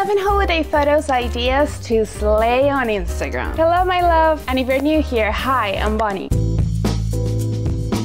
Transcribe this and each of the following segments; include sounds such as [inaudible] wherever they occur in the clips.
Seven holiday photos ideas to slay on Instagram. Hello, my love. And if you're new here, hi, I'm Bonnie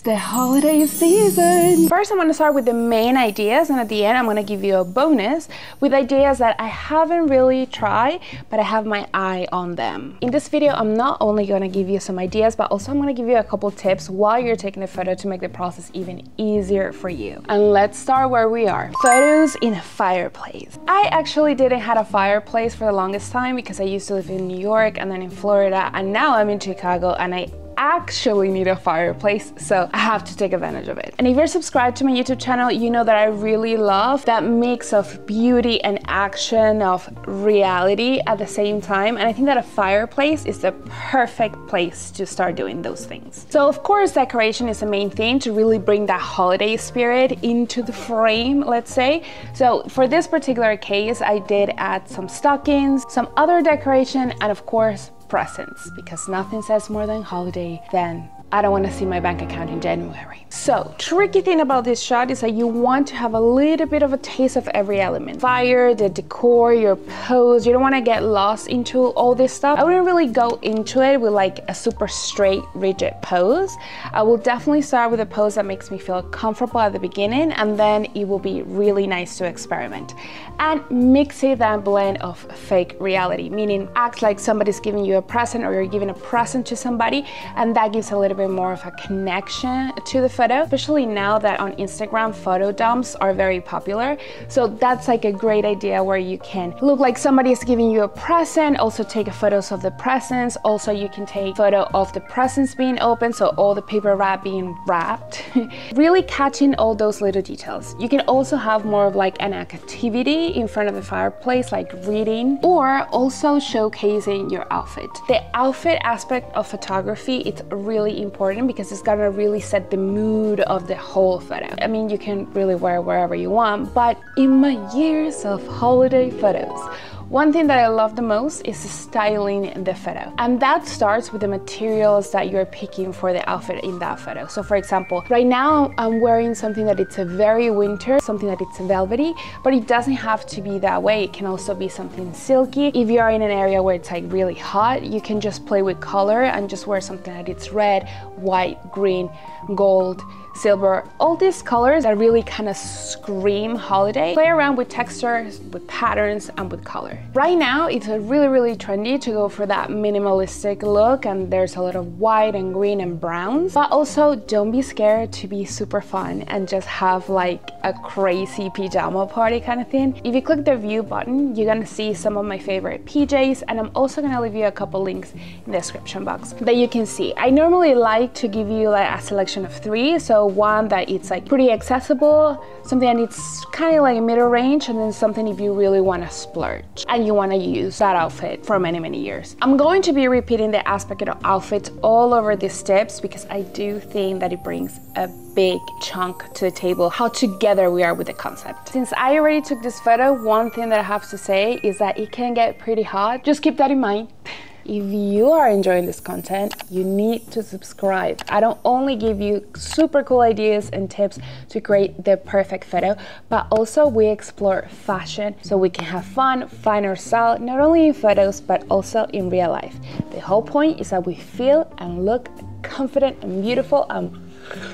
the holiday season. First, I'm gonna start with the main ideas, and at the end, I'm gonna give you a bonus with ideas that I haven't really tried, but I have my eye on them. In this video, I'm not only gonna give you some ideas, but also I'm gonna give you a couple tips while you're taking the photo to make the process even easier for you. And let's start where we are. Photos in a fireplace. I actually didn't have a fireplace for the longest time because I used to live in New York and then in Florida, and now I'm in Chicago, and I actually need a fireplace, so I have to take advantage of it. And if you're subscribed to my YouTube channel, you know that I really love that mix of beauty and action, of reality at the same time. And I think that a fireplace is the perfect place to start doing those things. So of course, decoration is the main thing to really bring that holiday spirit into the frame, let's say. So for this particular case, I did add some stockings, some other decoration, and of course, presents because nothing says more than holiday than I don't want to see my bank account in January. So, tricky thing about this shot is that you want to have a little bit of a taste of every element. Fire, the decor, your pose. You don't want to get lost into all this stuff. I wouldn't really go into it with like a super straight, rigid pose. I will definitely start with a pose that makes me feel comfortable at the beginning and then it will be really nice to experiment. And mix it that blend of fake reality, meaning act like somebody's giving you a present or you're giving a present to somebody and that gives a little bit more of a connection to the photo, especially now that on Instagram photo dumps are very popular. So that's like a great idea where you can look like somebody is giving you a present, also take photos of the presents. Also, you can take photo of the presents being open, so all the paper wrap being wrapped. [laughs] really catching all those little details. You can also have more of like an activity in front of the fireplace, like reading, or also showcasing your outfit. The outfit aspect of photography, it's really important because it's gonna really set the mood of the whole photo. I mean, you can really wear wherever you want, but in my years of holiday photos, one thing that I love the most is styling the photo. And that starts with the materials that you're picking for the outfit in that photo. So for example, right now I'm wearing something that it's a very winter, something that it's velvety, but it doesn't have to be that way. It can also be something silky. If you're in an area where it's like really hot, you can just play with color and just wear something that it's red, white, green, gold, silver, all these colors that really kind of scream holiday. Play around with textures, with patterns, and with color. Right now, it's really, really trendy to go for that minimalistic look, and there's a lot of white and green and browns. But also, don't be scared to be super fun and just have like a crazy pajama party kind of thing. If you click the view button, you're gonna see some of my favorite PJs, and I'm also gonna leave you a couple links in the description box that you can see. I normally like to give you like a selection of three, so one that it's like pretty accessible, something that it's kind of like middle range, and then something if you really want to splurge and you want to use that outfit for many, many years. I'm going to be repeating the aspect of outfits all over these tips because I do think that it brings a big chunk to the table how together we are with the concept. Since I already took this photo, one thing that I have to say is that it can get pretty hot. Just keep that in mind. [laughs] If you are enjoying this content, you need to subscribe. I don't only give you super cool ideas and tips to create the perfect photo, but also we explore fashion so we can have fun, find our style, not only in photos, but also in real life. The whole point is that we feel and look confident and beautiful. And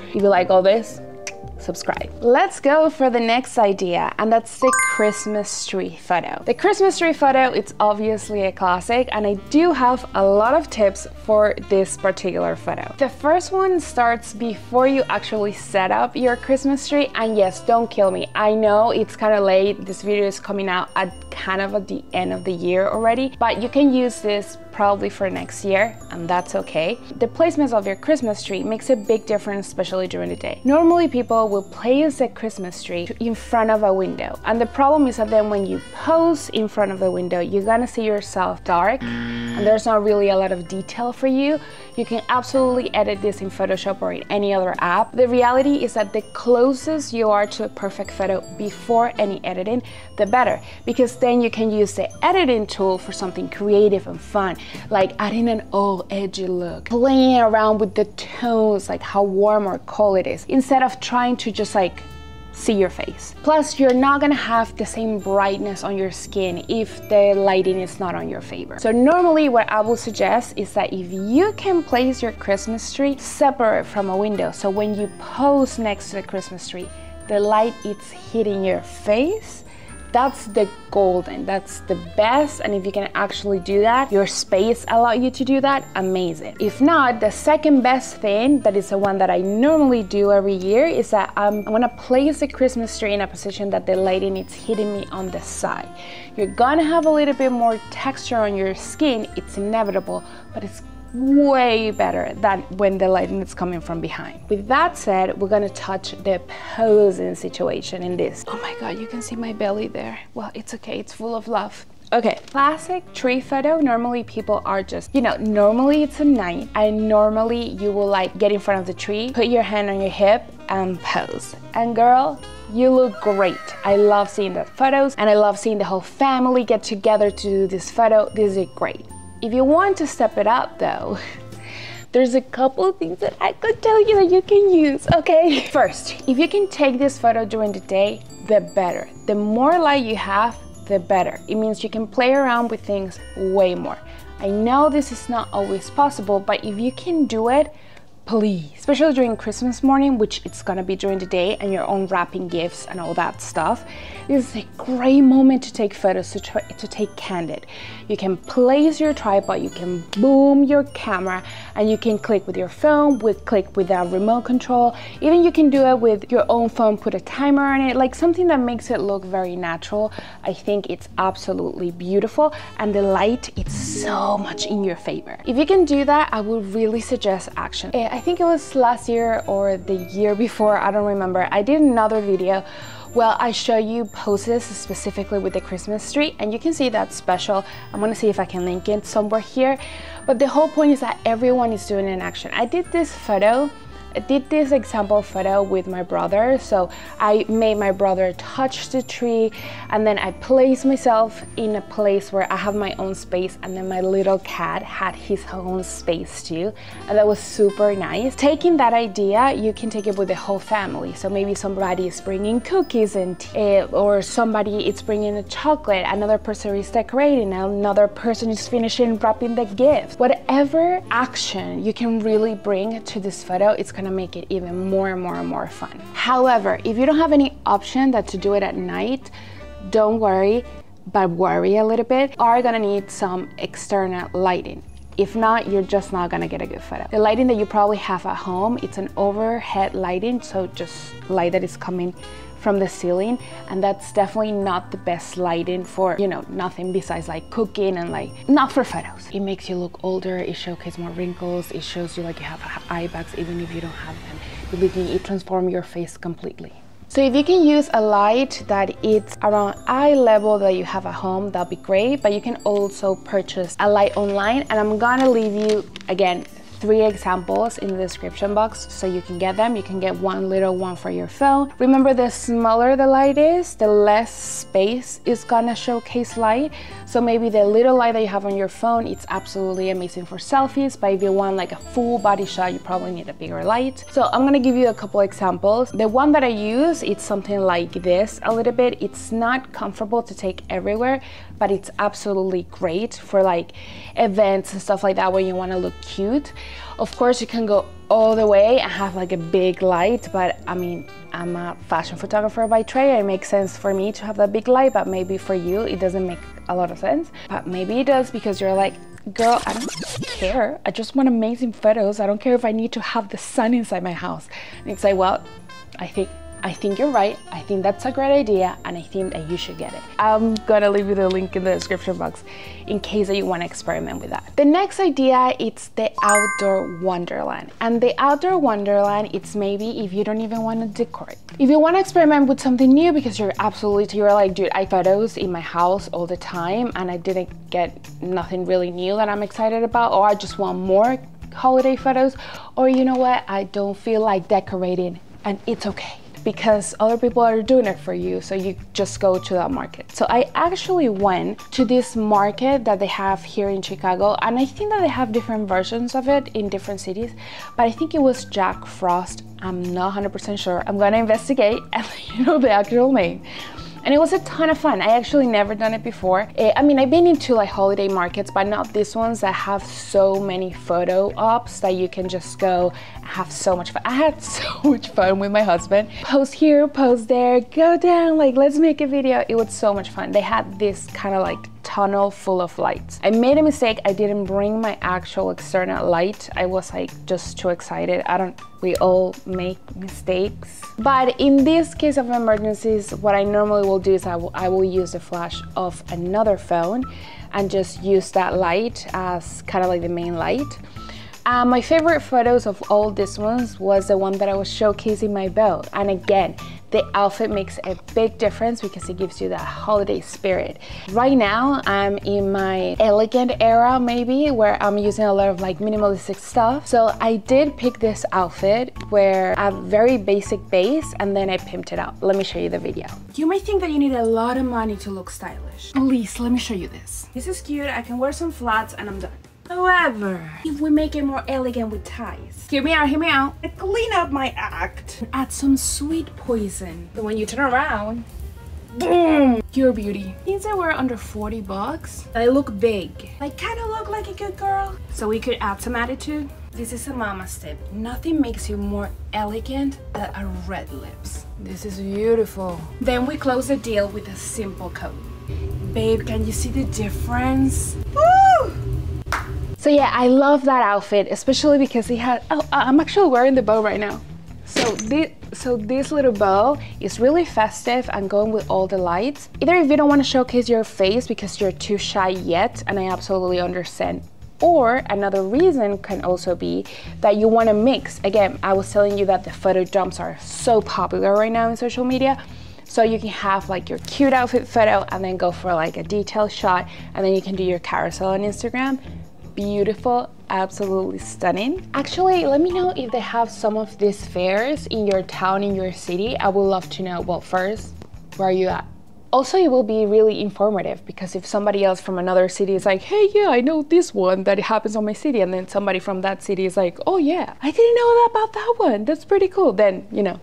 if you like all this, subscribe. Let's go for the next idea, and that's the Christmas tree photo. The Christmas tree photo, it's obviously a classic, and I do have a lot of tips for this particular photo. The first one starts before you actually set up your Christmas tree, and yes, don't kill me. I know it's kind of late, this video is coming out at kind of at the end of the year already, but you can use this probably for next year, and that's okay. The placement of your Christmas tree makes a big difference, especially during the day. Normally people will place a Christmas tree in front of a window, and the problem is that then when you pose in front of the window, you're gonna see yourself dark, and there's not really a lot of detail for you. You can absolutely edit this in Photoshop or in any other app. The reality is that the closest you are to a perfect photo before any editing, the better, because then you can use the editing tool for something creative and fun like adding an old edgy look, playing around with the tones, like how warm or cold it is, instead of trying to just like see your face. Plus, you're not gonna have the same brightness on your skin if the lighting is not on your favor. So normally what I will suggest is that if you can place your Christmas tree separate from a window, so when you pose next to the Christmas tree, the light is hitting your face, that's the golden, that's the best. And if you can actually do that, your space allow you to do that, amazing. If not, the second best thing, that is the one that I normally do every year, is that I'm, gonna place the Christmas tree in a position that the lighting is hitting me on the side. You're gonna have a little bit more texture on your skin, it's inevitable, but it's way better than when the lighting is coming from behind. With that said, we're gonna touch the posing situation in this. Oh my God, you can see my belly there. Well, it's okay, it's full of love. Okay, classic tree photo, normally people are just, you know, normally it's a night and normally you will like get in front of the tree, put your hand on your hip and pose. And girl, you look great. I love seeing the photos and I love seeing the whole family get together to do this photo. This is great. If you want to step it up though, [laughs] there's a couple of things that I could tell you that you can use, okay? [laughs] First, if you can take this photo during the day, the better. The more light you have, the better. It means you can play around with things way more. I know this is not always possible, but if you can do it, please especially during christmas morning which it's gonna be during the day and you're unwrapping gifts and all that stuff this is a great moment to take photos to try to take candid. You can place your tripod you can boom your camera and you can click with your phone with click with a remote control. Even you can do it with your own phone put a timer on it like something that makes it look very natural. I think it's absolutely beautiful and the light it's so much in your favor. If you can do that i would really suggest action. Eh, I think it was last year or the year before, I don't remember. I did another video well, I show you poses specifically with the Christmas tree and you can see that special. I'm gonna see if I can link it somewhere here. But the whole point is that everyone is doing an action. I did this photo Did this example photo with my brother. So I made my brother touch the tree and then I placed myself in a place where I have my own space and then my little cat had his own space too. And that was super nice. Taking that idea, you can take it with the whole family. So maybe somebody is bringing cookies and tea, eh, or somebody is bringing a chocolate, another person is decorating, another person is finishing wrapping the gift. Whatever action you can really bring to this photo, it's gonna gonna make it even more and more and more fun. However, if you don't have any option that to do it at night, don't worry, but worry a little bit, are gonna need some external lighting. If not, you're just not gonna get a good photo. The lighting that you probably have at home, it's an overhead lighting, so just light that is coming from the ceiling and that's definitely not the best lighting for you know nothing besides like cooking and like not for photos it makes you look older it showcases more wrinkles it shows you like you have eye bags even if you don't have them it, it transforms your face completely so if you can use a light that it's around eye level that you have at home, that'll be great. But you can also purchase a light online and I'm gonna leave you, again, three examples in the description box so you can get them. You can get one little one for your phone. Remember the smaller the light is, the less space is gonna showcase light. So maybe the little light that you have on your phone, it's absolutely amazing for selfies, but if you want like a full body shot, you probably need a bigger light. So I'm gonna give you a couple examples. The one that I use, it's something like this a little bit. It's not comfortable to take everywhere, but it's absolutely great for like events and stuff like that where you wanna look cute. Of course, you can go all the way and have like a big light, but I mean, I'm a fashion photographer by trade. It makes sense for me to have that big light, but maybe for you, it doesn't make a lot of sense. But maybe it does because you're like, girl, I don't care. I just want amazing photos. I don't care if I need to have the sun inside my house. And it's like, well, I think I think you're right. I think that's a great idea and I think that you should get it. I'm gonna leave you the link in the description box in case that you wanna experiment with that. The next idea, it's the outdoor wonderland. And the outdoor wonderland, it's maybe if you don't even wanna decorate. If you wanna experiment with something new because you're absolutely, you're like, dude, I photos in my house all the time and I didn't get nothing really new that I'm excited about or I just want more holiday photos or you know what, I don't feel like decorating and it's okay because other people are doing it for you. So you just go to that market. So I actually went to this market that they have here in Chicago. And I think that they have different versions of it in different cities. But I think it was Jack Frost. I'm not 100% sure. I'm gonna investigate [laughs] and you know the actual name and it was a ton of fun. I actually never done it before. Eh, I mean, I've been into like holiday markets, but not these ones that have so many photo ops that you can just go have so much fun. I had [laughs] so much fun with my husband. Post here, post there, go down, like let's make a video. It was so much fun. They had this kind of like tunnel full of lights. I made a mistake. I didn't bring my actual external light. I was like just too excited. I don't, we all make mistakes. But in this case of emergencies, what I normally will do is I will, I will use the flash of another phone and just use that light as kind of like the main light. Uh, my favorite photos of all these ones was the one that I was showcasing my belt. And again, the outfit makes a big difference because it gives you that holiday spirit. Right now, I'm in my elegant era maybe, where I'm using a lot of like minimalistic stuff. So I did pick this outfit where a very basic base and then I pimped it out. Let me show you the video. You may think that you need a lot of money to look stylish. Please, let me show you this. This is cute. I can wear some flats and I'm done. However, if we make it more elegant with ties, hear me out, hear me out. I clean up my act. Add some sweet poison. When you turn around, boom, pure beauty. These are were under 40 bucks. They look big. I kind of look like a good girl. So we could add some attitude. This is a mama tip. Nothing makes you more elegant than a red lips. This is beautiful. Then we close the deal with a simple coat. Babe, can you see the difference? Woo! So yeah, I love that outfit, especially because he had, oh, I'm actually wearing the bow right now. So this, so this little bow is really festive and going with all the lights. Either if you don't want to showcase your face because you're too shy yet, and I absolutely understand, or another reason can also be that you want to mix. Again, I was telling you that the photo dumps are so popular right now in social media. So you can have like your cute outfit photo and then go for like a detailed shot and then you can do your carousel on Instagram beautiful, absolutely stunning. Actually, let me know if they have some of these fairs in your town, in your city. I would love to know. Well, first, where are you at? Also, it will be really informative because if somebody else from another city is like, hey, yeah, I know this one that happens on my city, and then somebody from that city is like, oh, yeah, I didn't know about that one. That's pretty cool. Then, you know,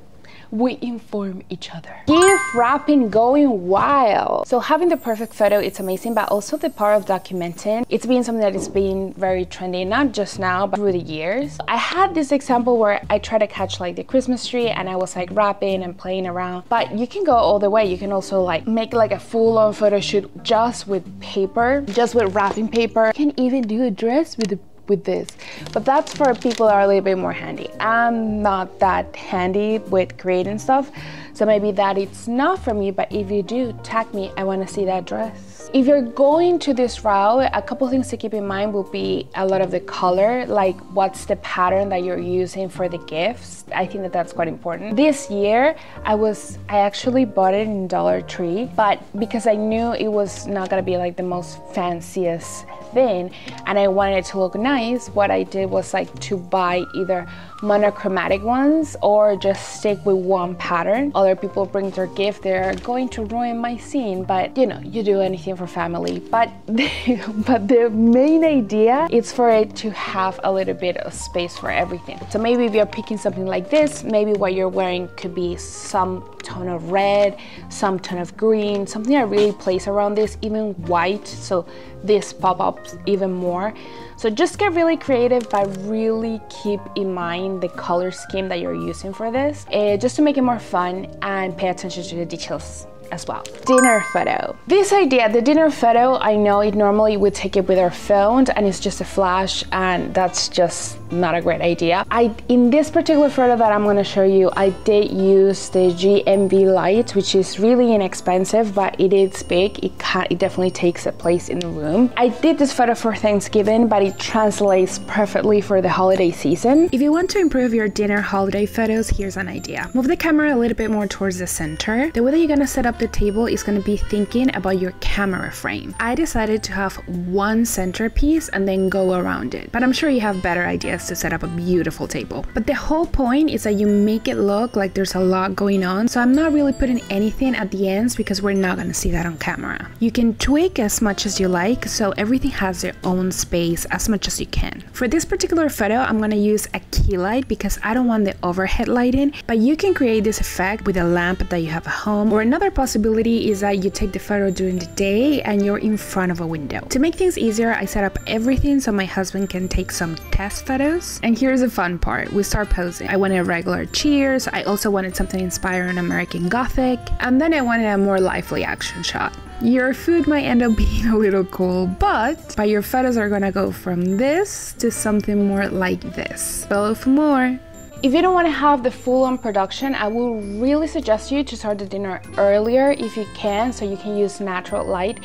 we inform each other. Gift wrapping going wild. So having the perfect photo, it's amazing, but also the power of documenting. It's been something that has been very trendy, not just now, but through the years. I had this example where I tried to catch like the Christmas tree and I was like wrapping and playing around, but you can go all the way. You can also like make like a full on photo shoot just with paper, just with wrapping paper. You can even do a dress with a with this. But that's for people that are a little bit more handy. I'm not that handy with creating stuff, so maybe that it's not for me, but if you do, tag me, I wanna see that dress. If you're going to this route, a couple things to keep in mind will be a lot of the color, like what's the pattern that you're using for the gifts. I think that that's quite important. This year, I was, I actually bought it in Dollar Tree, but because I knew it was not gonna be like the most fanciest and I wanted it to look nice, what I did was like to buy either monochromatic ones or just stick with one pattern. Other people bring their gift, they're going to ruin my scene, but you know, you do anything for family. But [laughs] but the main idea is for it to have a little bit of space for everything. So maybe if you're picking something like this, maybe what you're wearing could be some tone of red, some tone of green, something that really plays around this, even white, so this pop up even more. So just get really creative, but really keep in mind the color scheme that you're using for this, uh, just to make it more fun and pay attention to the details as well. Dinner photo. This idea, the dinner photo, I know it normally would take it with our phone and it's just a flash and that's just not a great idea. I In this particular photo that I'm gonna show you, I did use the GMV light, which is really inexpensive, but it is big. It, can, it definitely takes a place in the room. I did this photo for Thanksgiving, but it translates perfectly for the holiday season. If you want to improve your dinner holiday photos, here's an idea. Move the camera a little bit more towards the center. The way that you're gonna set up the table is gonna be thinking about your camera frame. I decided to have one centerpiece and then go around it, but I'm sure you have better ideas to set up a beautiful table. But the whole point is that you make it look like there's a lot going on. So I'm not really putting anything at the ends because we're not gonna see that on camera. You can tweak as much as you like so everything has their own space as much as you can. For this particular photo, I'm gonna use a key light because I don't want the overhead lighting, but you can create this effect with a lamp that you have at home. Or another possibility is that you take the photo during the day and you're in front of a window. To make things easier, I set up everything so my husband can take some test photos. And here's the fun part, we start posing. I wanted regular cheers, I also wanted something inspiring American Gothic, and then I wanted a more lively action shot. Your food might end up [laughs] being a little cool, but, but your photos are gonna go from this to something more like this. Follow for more. If you don't want to have the full-on production, I will really suggest you to start the dinner earlier if you can, so you can use natural light.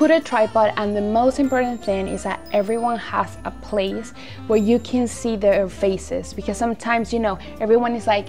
Put a tripod and the most important thing is that everyone has a place where you can see their faces because sometimes, you know, everyone is like,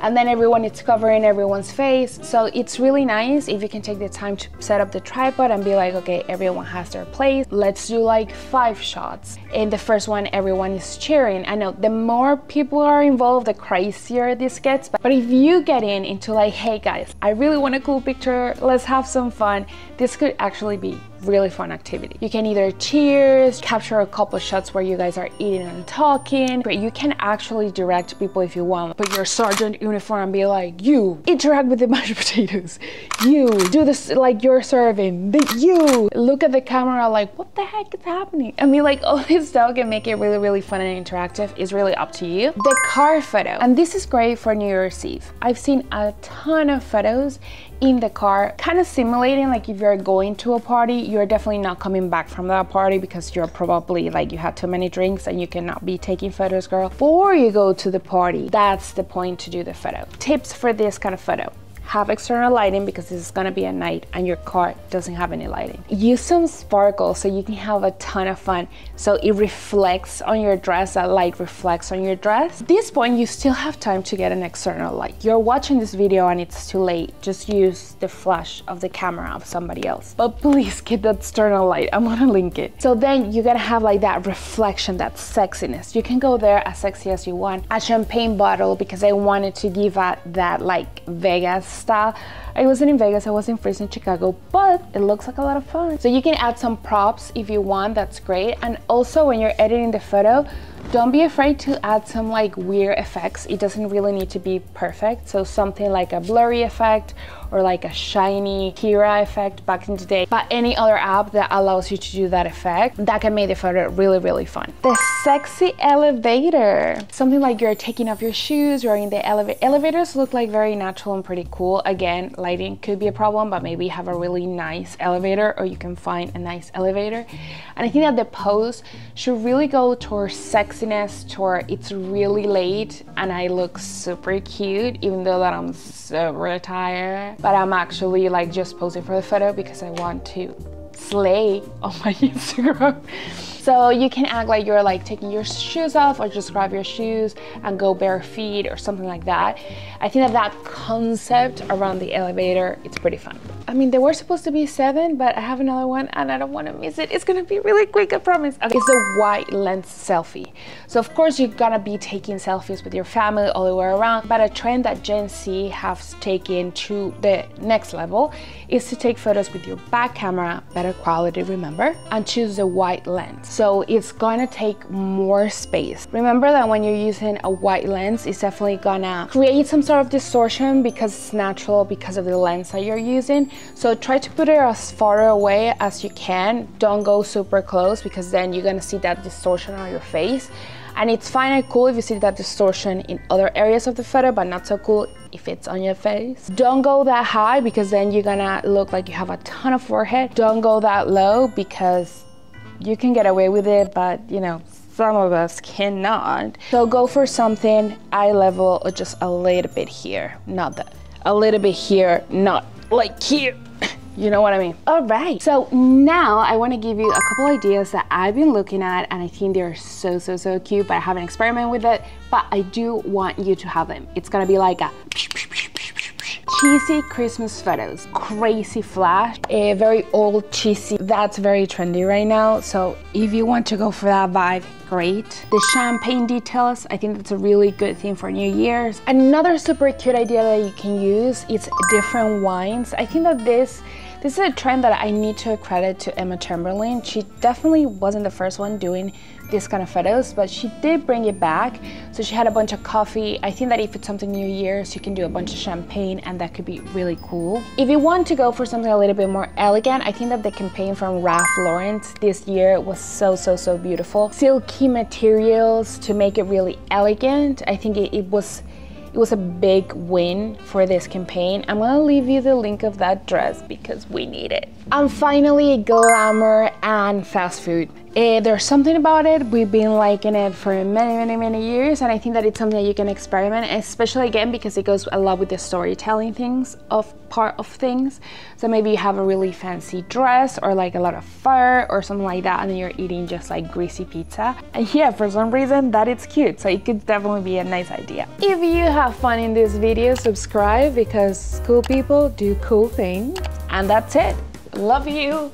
and then everyone is covering everyone's face. So it's really nice if you can take the time to set up the tripod and be like, okay, everyone has their place. Let's do like five shots. In the first one, everyone is cheering. I know the more people are involved, the crazier this gets. But if you get in into like, hey guys, I really want a cool picture, let's have some fun, this could actually be really fun activity. You can either cheers, capture a couple shots where you guys are eating and talking, but you can actually direct people if you want. Put your sergeant uniform and be like, you interact with the [laughs] mashed potatoes. You do this like you're serving. The, you look at the camera like, what the heck is happening? I mean, like [laughs] all this stuff can make it really, really fun and interactive. It's really up to you. The car photo, and this is great for New Year's Eve. I've seen a ton of photos in the car, kind of simulating like if you're going to a party, you're definitely not coming back from that party because you're probably like you had too many drinks and you cannot be taking photos, girl. Before you go to the party, that's the point to do the photo. Tips for this kind of photo have external lighting because this is gonna be at night and your car doesn't have any lighting. Use some sparkle so you can have a ton of fun. So it reflects on your dress, that light reflects on your dress. At this point, you still have time to get an external light. You're watching this video and it's too late. Just use the flash of the camera of somebody else. But [laughs] please get the external light. I'm gonna link it. So then you're gonna have like that reflection, that sexiness. You can go there as sexy as you want. A champagne bottle because I wanted to give out that like Vegas style. I wasn't in Vegas, I was in Fresno, Chicago, but it looks like a lot of fun. So you can add some props if you want, that's great. And also when you're editing the photo, don't be afraid to add some like weird effects. It doesn't really need to be perfect. So something like a blurry effect or like a shiny Kira effect back in the day, but any other app that allows you to do that effect, that can make the photo really, really fun. The sexy elevator. Something like you're taking off your shoes, you're in the elevator. Elevators look like very natural and pretty cool. Again, lighting could be a problem, but maybe have a really nice elevator or you can find a nice elevator. And I think that the pose should really go towards sexiness, toward it's really late and I look super cute, even though that I'm super tired. But I'm actually like just posing for the photo because I want to slay on my [laughs] Instagram. So you can act like you're like taking your shoes off or just grab your shoes and go bare feet or something like that. I think that that concept around the elevator, it's pretty fun. I mean, they were supposed to be seven, but I have another one and I don't want to miss it. It's going to be really quick, I promise. Okay, it's a wide lens selfie. So of course you're going to be taking selfies with your family all the way around, but a trend that Gen Z has taken to the next level is to take photos with your back camera, better quality, remember, and choose the wide lens. So it's going to take more space. Remember that when you're using a wide lens, it's definitely gonna create some sort of distortion because it's natural because of the lens that you're using. So try to put it as far away as you can. Don't go super close because then you're gonna see that distortion on your face. And it's fine and cool if you see that distortion in other areas of the photo, but not so cool if it's on your face. Don't go that high because then you're gonna look like you have a ton of forehead. Don't go that low because you can get away with it, but you know, some of us cannot. So go for something eye level or just a little bit here, not that. A little bit here, not like here. You know what I mean? All right, so now I wanna give you a couple ideas that I've been looking at and I think they're so, so, so cute, but I haven't experimented with it, but I do want you to have them. It's gonna be like a cheesy Christmas photos, crazy flash, a very old cheesy. That's very trendy right now. So if you want to go for that vibe, great. The champagne details, I think that's a really good thing for New Year's. Another super cute idea that you can use is different wines. I think that this this is a trend that I need to credit to Emma Chamberlain. She definitely wasn't the first one doing this kind of photos, but she did bring it back. So she had a bunch of coffee. I think that if it's something New Year's, you can do a bunch of champagne and that could be really cool. If you want to go for something a little bit more elegant, I think that the campaign from Ralph Lauren this year was so, so, so beautiful. Silky materials to make it really elegant. I think it, it was it was a big win for this campaign. I'm gonna leave you the link of that dress because we need it. And finally, glamour and fast food. Uh, there's something about it. We've been liking it for many, many, many years, and I think that it's something that you can experiment, especially again because it goes a lot with the storytelling things of part of things. So maybe you have a really fancy dress or like a lot of fur or something like that, and then you're eating just like greasy pizza. And yeah, for some reason that it's cute, so it could definitely be a nice idea. If you have fun in this video, subscribe because cool people do cool things. And that's it. Love you.